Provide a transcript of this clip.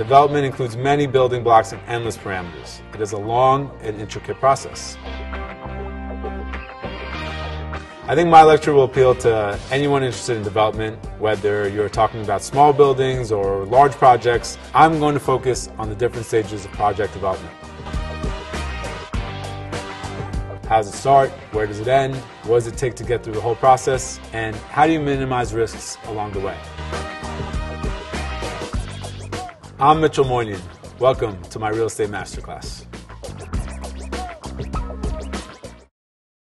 Development includes many building blocks and endless parameters. It is a long and intricate process. I think my lecture will appeal to anyone interested in development, whether you're talking about small buildings or large projects. I'm going to focus on the different stages of project development. How does it start? Where does it end? What does it take to get through the whole process? And how do you minimize risks along the way? I'm Mitchell Moinian. Welcome to my Real Estate Masterclass.